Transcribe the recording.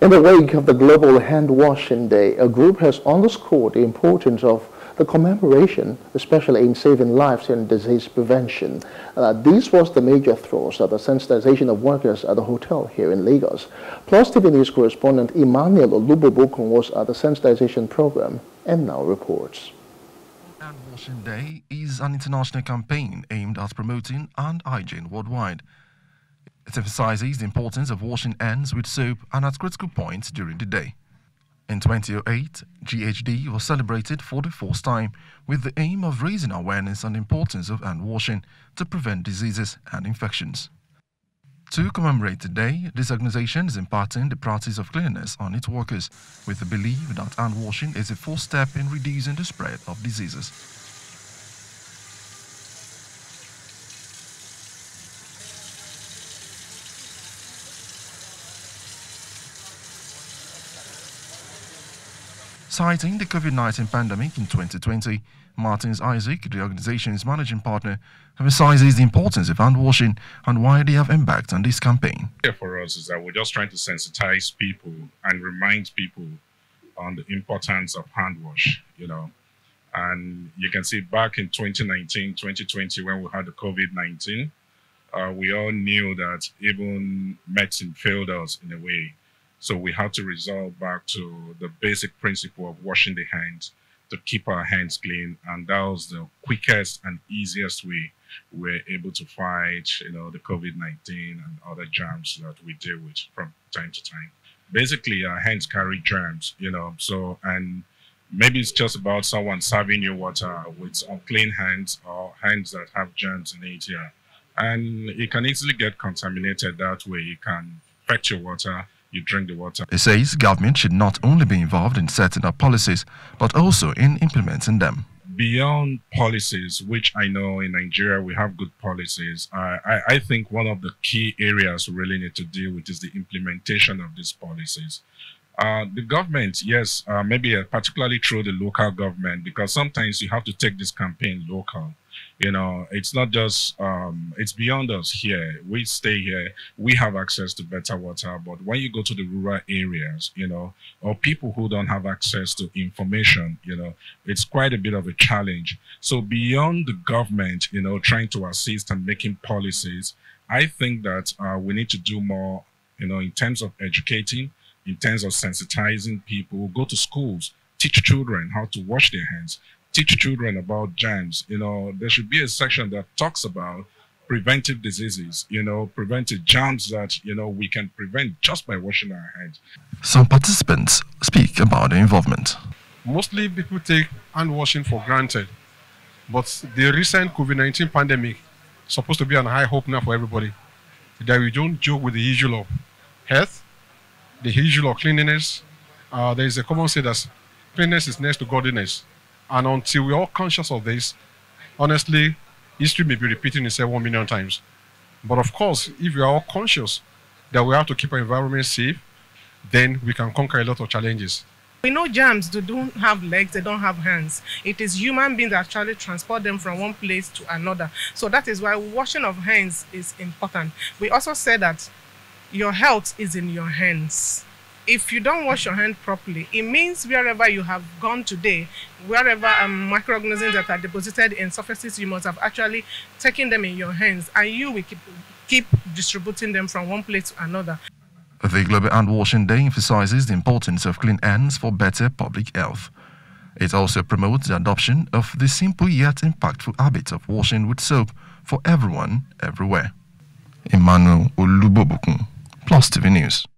In the wake of the Global Hand Washing Day, a group has underscored the importance of the commemoration, especially in saving lives and disease prevention. Uh, this was the major thrust of the sensitization of workers at the hotel here in Lagos. Plus TV News correspondent Emmanuel Olubobokun was at the sensitization program and now reports. Hand Washing Day is an international campaign aimed at promoting hand hygiene worldwide. It emphasizes the importance of washing hands with soap and at critical points during the day. In 2008, GHD was celebrated for the first time with the aim of raising awareness on the importance of hand washing to prevent diseases and infections. To commemorate the day, this organization is imparting the practice of cleanliness on its workers with the belief that hand washing is a first step in reducing the spread of diseases. Citing the COVID 19 pandemic in 2020, Martins Isaac, the organization's managing partner, emphasizes the importance of hand washing and why they have impact on this campaign. For us is that we're just trying to sensitize people and remind people on the importance of hand wash, you know. And you can see back in 2019, 2020, when we had the COVID 19, uh, we all knew that even medicine failed us in a way. So we had to resort back to the basic principle of washing the hands to keep our hands clean. And that was the quickest and easiest way we're able to fight, you know, the COVID-19 and other germs that we deal with from time to time. Basically, our hands carry germs, you know, so, and maybe it's just about someone serving you water with unclean hands or hands that have germs in it, yeah. And it can easily get contaminated that way. You can fetch your water you drink the water. He says government should not only be involved in setting up policies, but also in implementing them. Beyond policies, which I know in Nigeria we have good policies, I, I, I think one of the key areas we really need to deal with is the implementation of these policies. Uh, the government, yes, uh, maybe uh, particularly through the local government, because sometimes you have to take this campaign local. You know, it's not just, um, it's beyond us here. We stay here, we have access to better water, but when you go to the rural areas, you know, or people who don't have access to information, you know, it's quite a bit of a challenge. So beyond the government, you know, trying to assist and making policies, I think that uh, we need to do more, you know, in terms of educating, in terms of sensitizing people, go to schools, teach children how to wash their hands, teach children about germs. You know, there should be a section that talks about preventive diseases, you know, preventive germs that, you know, we can prevent just by washing our hands. Some participants speak about the involvement. Mostly people take hand washing for granted, but the recent COVID-19 pandemic is supposed to be an high hope now for everybody. That we don't joke with the issue of health, the issue of cleanliness. Uh, there is a common saying that cleanliness is next to godliness. And until we're all conscious of this, honestly, history may be repeating itself one million times. But of course, if we are all conscious that we have to keep our environment safe, then we can conquer a lot of challenges. We know germs they don't have legs, they don't have hands. It is human beings that actually transport them from one place to another. So that is why washing of hands is important. We also said that your health is in your hands. If you don't wash your hand properly, it means wherever you have gone today, wherever um, microorganisms that are deposited in surfaces, you must have actually taken them in your hands, and you will keep, keep distributing them from one place to another. The Global Hand Washing Day emphasizes the importance of clean hands for better public health. It also promotes the adoption of the simple yet impactful habit of washing with soap for everyone, everywhere. Emmanuel Olubobokun, Plus TV News.